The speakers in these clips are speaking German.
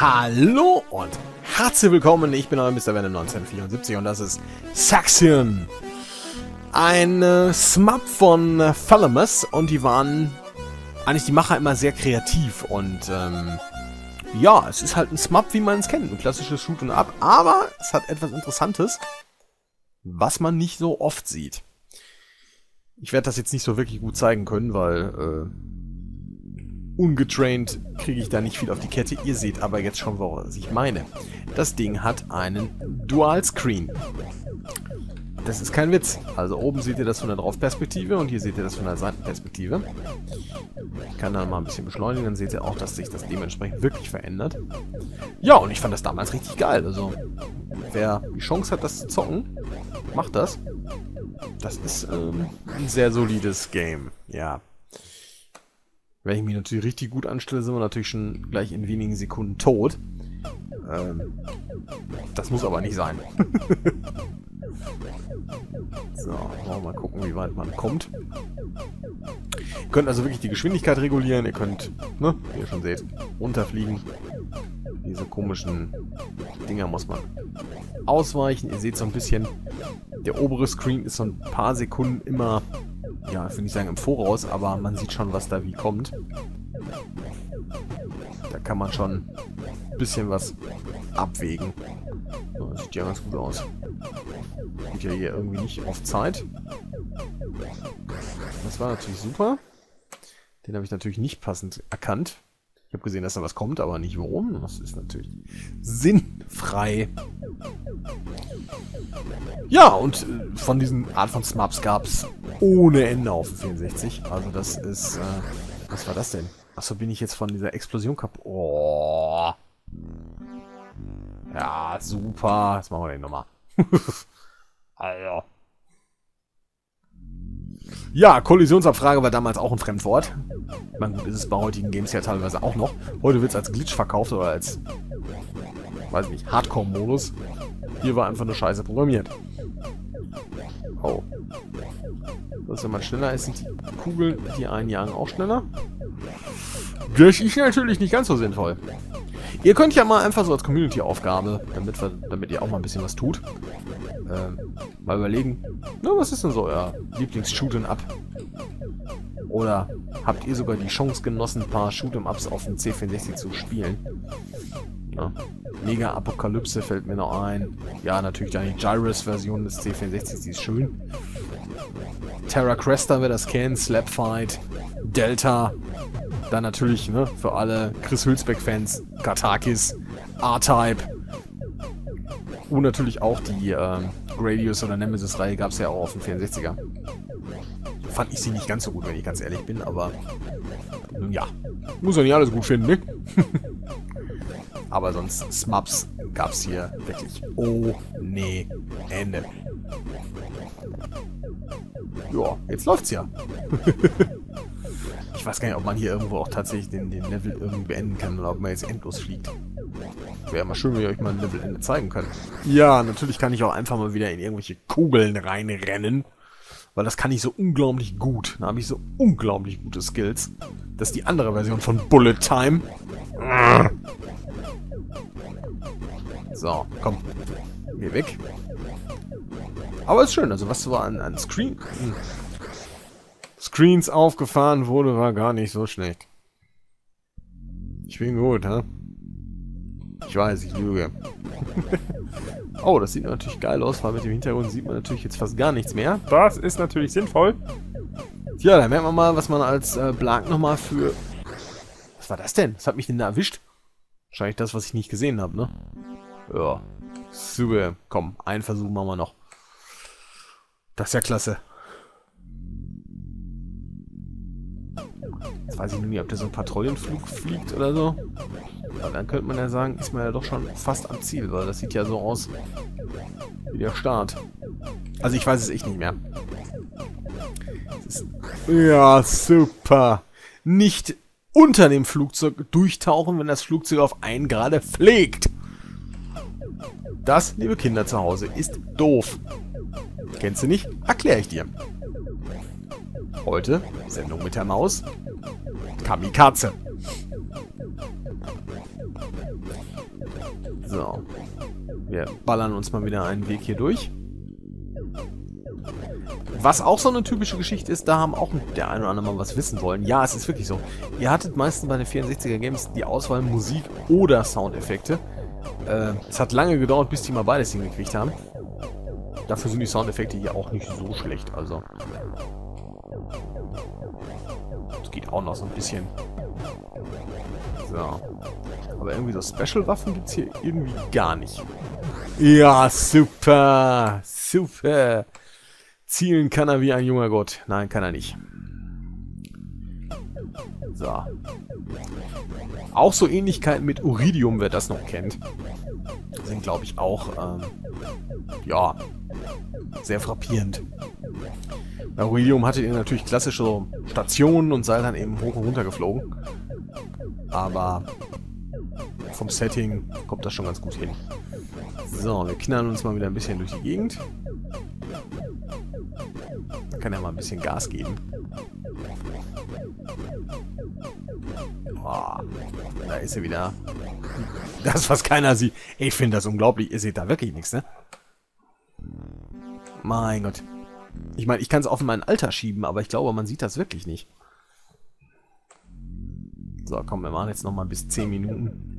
Hallo und herzlich willkommen, ich bin euer Mr. Venom 1974 und das ist Saxion. Ein äh, Smap von äh, Thalamus und die waren eigentlich die Macher immer sehr kreativ und ähm, ja, es ist halt ein Smap, wie man es kennt, ein klassisches Shoot und Up, aber es hat etwas Interessantes, was man nicht so oft sieht. Ich werde das jetzt nicht so wirklich gut zeigen können, weil äh, ungetrained kriege ich da nicht viel auf die Kette. Ihr seht aber jetzt schon, was ich meine. Das Ding hat einen Dual Screen. Das ist kein Witz. Also oben seht ihr das von der Draufperspektive und hier seht ihr das von der Seitenperspektive. Ich kann dann mal ein bisschen beschleunigen, dann seht ihr auch, dass sich das dementsprechend wirklich verändert. Ja, und ich fand das damals richtig geil. Also, wer die Chance hat, das zu zocken, macht das. Das ist ähm, ein sehr solides Game. Ja, wenn ich mich natürlich richtig gut anstelle, sind wir natürlich schon gleich in wenigen Sekunden tot. Ähm, das muss aber nicht sein. so, mal gucken, wie weit man kommt. Ihr könnt also wirklich die Geschwindigkeit regulieren. Ihr könnt, ne, wie ihr schon seht, runterfliegen. Diese komischen Dinger muss man ausweichen. Ihr seht so ein bisschen, der obere Screen ist so ein paar Sekunden immer ja, ich will nicht sagen im Voraus, aber man sieht schon, was da wie kommt. Da kann man schon ein bisschen was abwägen. Das sieht ja ganz gut aus. Geht ja hier irgendwie nicht auf Zeit. Das war natürlich super. Den habe ich natürlich nicht passend erkannt. Ich habe gesehen, dass da was kommt, aber nicht warum. Das ist natürlich sinnfrei. Ja, und äh, von diesen Art von Smaps gab es ohne Ende auf dem 64. Also das ist... Äh, was war das denn? Achso, bin ich jetzt von dieser Explosion kaputt... Oh. Ja, super. Jetzt machen wir den nochmal. Alter. Ja, Kollisionsabfrage war damals auch ein Fremdwort. Meine, gut, ist es bei heutigen Games ja teilweise auch noch. Heute wird es als Glitch verkauft oder als, weiß ich nicht, Hardcore-Modus. Hier war einfach nur Scheiße programmiert. Wenn man schneller ist, sind die Kugeln, die einjagen, auch schneller. Das ist natürlich nicht ganz so sinnvoll. Ihr könnt ja mal einfach so als Community-Aufgabe, damit, damit ihr auch mal ein bisschen was tut, ähm, mal überlegen, na, was ist denn so euer Lieblings-Shoot'em-Up? Oder habt ihr sogar die Chance genossen, ein paar Shoot'em-Ups auf dem C64 zu spielen? Ja. Mega Apokalypse fällt mir noch ein. Ja, natürlich dann die Gyrus-Version des C64, die ist schön. Terra Cresta, wer das kennt, Slapfight, Delta. Dann natürlich, ne, für alle Chris Hülsbeck-Fans, Katakis, R-Type. Und natürlich auch die ähm, Gradius oder Nemesis-Reihe gab es ja auch auf dem 64er. Fand ich sie nicht ganz so gut, wenn ich ganz ehrlich bin, aber ja, muss ja nicht alles gut finden, ne? aber sonst, Smaps gab es hier wirklich oh nee Ende. Ja, jetzt läuft's ja. ich weiß gar nicht, ob man hier irgendwo auch tatsächlich den, den Level irgendwie beenden kann oder ob man jetzt endlos fliegt. Wäre mal schön, wenn ich euch mal ein Levelende zeigen kann. Ja, natürlich kann ich auch einfach mal wieder in irgendwelche Kugeln reinrennen. Weil das kann ich so unglaublich gut. Da habe ich so unglaublich gute Skills. Das ist die andere Version von Bullet Time. So, komm. Geh weg. Aber ist schön, also was so an, an Screen, Screens aufgefahren wurde, war gar nicht so schlecht. Ich bin gut, hä? Ich weiß, ich lüge. oh, das sieht natürlich geil aus, weil mit dem Hintergrund sieht man natürlich jetzt fast gar nichts mehr. Das ist natürlich sinnvoll. Tja, dann merken wir mal, was man als äh, Blag nochmal für... Was war das denn? Was hat mich denn da erwischt? Wahrscheinlich das, was ich nicht gesehen habe, ne? Ja. Super. Komm, einen Versuch machen wir noch. Das ist ja klasse. Jetzt weiß ich nicht, ob der so einen Patrouillenflug fliegt oder so. Aber dann könnte man ja sagen, ist man ja doch schon fast am Ziel, weil das sieht ja so aus wie der Start. Also ich weiß es echt nicht mehr. ja, super. Nicht unter dem Flugzeug durchtauchen, wenn das Flugzeug auf einen gerade fliegt. Das, liebe Kinder zu Hause, ist doof. Kennst du nicht? Erkläre ich dir. Heute Sendung mit der Maus. Kamikaze. So. Wir ballern uns mal wieder einen Weg hier durch. Was auch so eine typische Geschichte ist, da haben auch der eine oder andere mal was wissen wollen. Ja, es ist wirklich so. Ihr hattet meistens bei den 64er Games die Auswahl Musik oder Soundeffekte. Äh, es hat lange gedauert, bis die mal beides hingekriegt haben. Dafür sind die Soundeffekte hier auch nicht so schlecht, also. Es geht auch noch so ein bisschen. So. Aber irgendwie so Special-Waffen gibt es hier irgendwie gar nicht. Ja, super. Super. Zielen kann er wie ein junger Gott. Nein, kann er nicht. So. Auch so Ähnlichkeiten mit Uridium, wer das noch kennt. Sind, glaube ich, auch, ähm, ja, sehr frappierend. Bei Uridium hattet ihr natürlich klassische Stationen und seid dann eben hoch und runter geflogen. Aber vom Setting kommt das schon ganz gut hin. So, wir knallen uns mal wieder ein bisschen durch die Gegend. Kann ja mal ein bisschen Gas geben. Oh, da ist er wieder. Das, was keiner sieht. Ich finde das unglaublich. Ihr seht da wirklich nichts, ne? Mein Gott. Ich meine, ich kann es auf mein Alter schieben, aber ich glaube, man sieht das wirklich nicht. So, komm, wir machen jetzt nochmal bis 10 Minuten.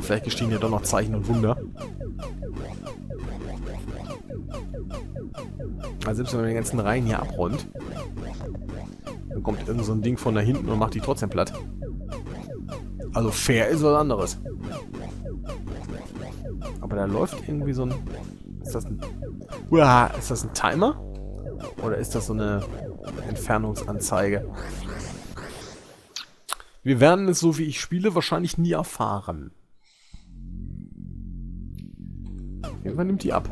Vielleicht gestehen ja doch noch Zeichen und Wunder. Also selbst wenn man den ganzen Reihen hier abräumt, dann kommt irgend so ein Ding von da hinten und macht die trotzdem platt. Also fair ist was anderes. Aber da läuft irgendwie so ein... Ist das ein... Uah, ist das ein Timer? Oder ist das so eine Entfernungsanzeige? Wir werden es, so wie ich spiele, wahrscheinlich nie erfahren. Irgendwann nimmt die ab.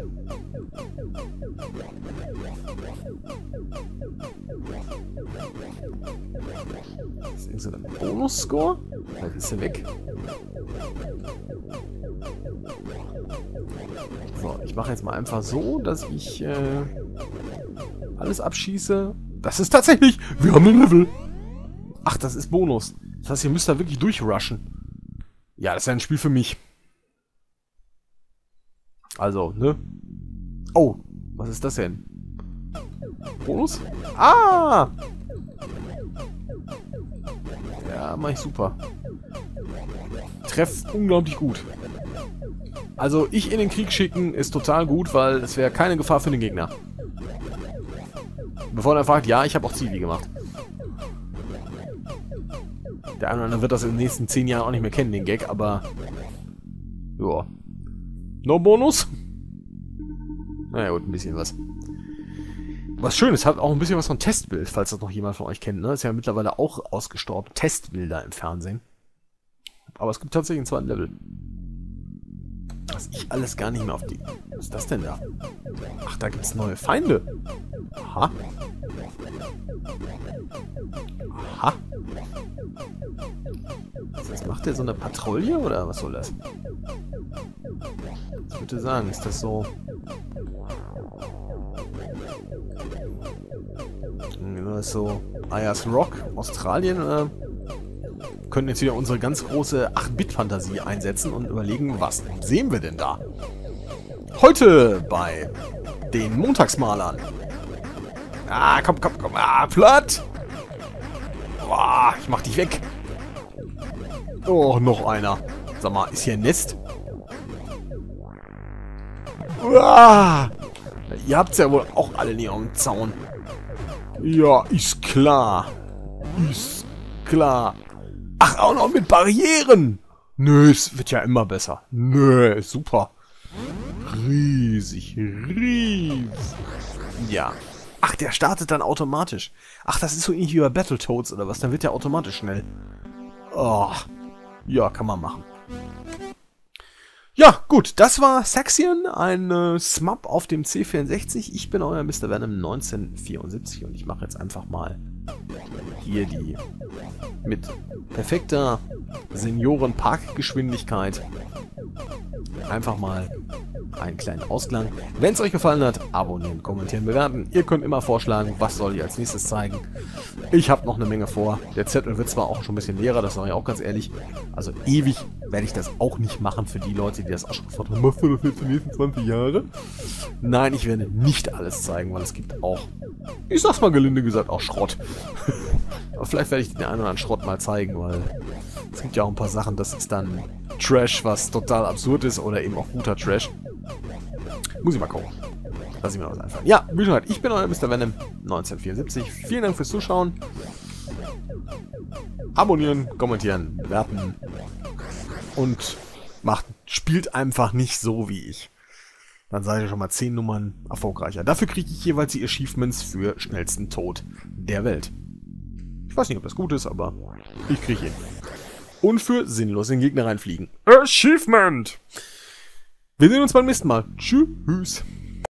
Ist ein Bonus-Score? Dann ist er weg. So, ich mache jetzt mal einfach so, dass ich äh, alles abschieße. Das ist tatsächlich... Wir haben ein Level. Ach, das ist Bonus. Das heißt, ihr müsst da wirklich durchrushen. Ja, das ist ja ein Spiel für mich. Also, ne? Oh, was ist das denn? Bonus? Ah! Ja, mach ich super. Treff unglaublich gut. Also, ich in den Krieg schicken ist total gut, weil es wäre keine Gefahr für den Gegner. Bevor er fragt, ja, ich habe auch Zivi gemacht. Der eine oder andere wird das in den nächsten 10 Jahren auch nicht mehr kennen, den Gag, aber... Ja. No Bonus? Naja gut, ein bisschen was. Was schön ist, hat auch ein bisschen was von Testbild, falls das noch jemand von euch kennt. Ne? Ist ja mittlerweile auch ausgestorben. Testbilder im Fernsehen. Aber es gibt tatsächlich einen zweiten Level. Was ich alles gar nicht mehr auf die... Was ist das denn da? Ach, da gibt es neue Feinde. Aha. Aha. Was macht der so eine Patrouille oder was soll das? Ich würde sagen, ist das so... ist so Ayers Rock, Australien, oder? können jetzt wieder unsere ganz große 8-Bit-Fantasie einsetzen und überlegen, was sehen wir denn da? Heute bei den Montagsmalern. Ah, komm, komm, komm. Ah, platt. Boah, ich mach dich weg. Oh, noch einer. Sag mal, ist hier ein Nest? Uah! Ihr habt's ja wohl auch alle nicht am Zaun. Ja, ist klar. Ist klar. Ach, auch noch mit Barrieren. Nö, es wird ja immer besser. Nö, super. Riesig, riesig. Ja. Ach, der startet dann automatisch. Ach, das ist so ähnlich wie bei Battletoads oder was. Dann wird der automatisch schnell. Oh. Ja, kann man machen. Ja, gut, das war Saxion, ein äh, SMAP auf dem C64. Ich bin euer Mr. Venom 1974 und ich mache jetzt einfach mal hier die mit perfekter Senioren-Parkgeschwindigkeit einfach mal einen kleinen Ausklang. Wenn es euch gefallen hat, abonnieren, kommentieren, bewerten. Ihr könnt immer vorschlagen, was soll ich als nächstes zeigen. Ich habe noch eine Menge vor. Der Zettel wird zwar auch schon ein bisschen leerer, das sage ich auch ganz ehrlich. Also ewig werde ich das auch nicht machen für die Leute, die das auch schon gefordert haben. Machst du das jetzt die nächsten 20 Jahre? Nein, ich werde nicht alles zeigen, weil es gibt auch, ich sag's mal gelinde gesagt, auch Schrott. Aber vielleicht werde ich den einen oder anderen Schrott mal zeigen, weil es gibt ja auch ein paar Sachen, das ist dann Trash, was total absurd ist oder eben auch guter Trash. Muss ich mal gucken. Lass ich mir was einfallen. Ja, wie gesagt, ich bin euer Mr. Venom 1974. Vielen Dank fürs Zuschauen. Abonnieren, kommentieren, bewerten und macht, spielt einfach nicht so wie ich. Dann seid ihr schon mal 10 Nummern erfolgreicher. Dafür kriege ich jeweils die Achievements für schnellsten Tod der Welt. Ich weiß nicht, ob das gut ist, aber ich kriege ihn. Und für sinnlos in Gegner reinfliegen. Achievement! Wir sehen uns beim nächsten Mal. Tschüss.